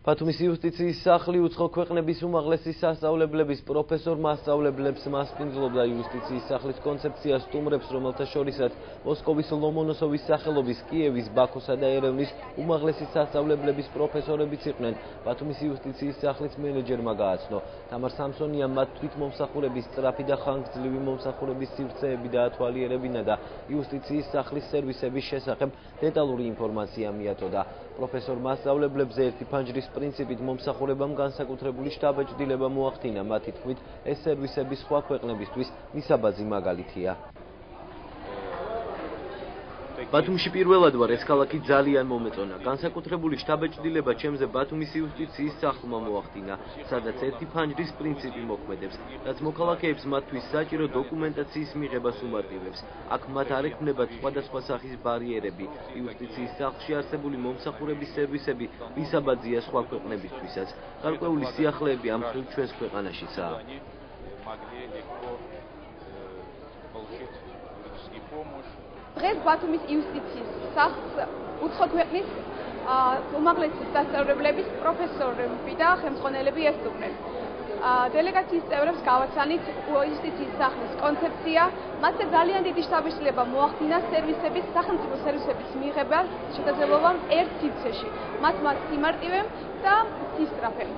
ბათუმის იუსტიციის სახლი უცხო ქვეყნების უმაღლესი სასწავლებლების პროფესორ მასწავლებლებს მასპინძლობდა იუსტიციის სახლის კონცეფციას სტუმრებს, რომელთა შორისაც მოსკოვის ლომონოსოვის სახელობის კიევის, ბაქოსა და ერევნის უმაღლესი სასწავლებლების პროფესორებიც იყვნენ. ბათუმის იუსტიციის სახლის მენეჯერმა გააცნო, თამარ სამსონიამ მათ თვითმომსახურების სწრაფი და ხანგრძლივი მომსახურების სივრცეები დაათვალიერებინა და იუსტიციის სახლის სერვისების შესახებ დეტალური ინფორმაცია მიაწოდა. პროფესორ მასწავლებლებზე ერთი ფანჯრის პრინციპით მომსახურებამ განსაკუთრებული შტაბეჭდილება მოახდინა. მათი თქმით ეს სერვისები სხვა ქვეყნებისთვის მისაბაძი მაგალითია ბათუმში პირველად ვარ ეს ქალაქი ძალიან მომეწონა განსაკუთრებული შტაბეჭდილება ჩემზე ბათუმის იუსტიციის სახლმა მოახდინა სადაც ერთი ფანჯრის პრინციპი მოქმედებს რაც მოქალაქეებს მათთვის საჭირო დოკუმენტაციის მიღებას უმარტივებს აქ მათ არ ექმნებათ სხვადასხვა სახის ბარიერები იუსტიციის სახლში არსებული მომსახურების სერვისები მისაბაძია სხვა ქვეყნებისთვისაც გარკვეული სიახლეები ამ ხრივ ჩვენს ქვეყანაშიცაა могли легко получить юридическую помощь დღეს ბათუმის იუსტიციის სახლს უცხო ქვეყნის უმაღლესი სასწავლებლების პროფესორები და ხელმძღვანელები ესტუმრენ. დელეგაციის წევრებს გავაცანით იუსტიციის სახლის კონცეფცია, მათზე ძალიან დიდი შთაბეჭდილება მოახდინა სერვისების, სახელმწიფო სერვისების მიღება შესაძლებლობამ ერთ სივრცეში. მათ მათ სიმარტივემ და სისტრაფემ.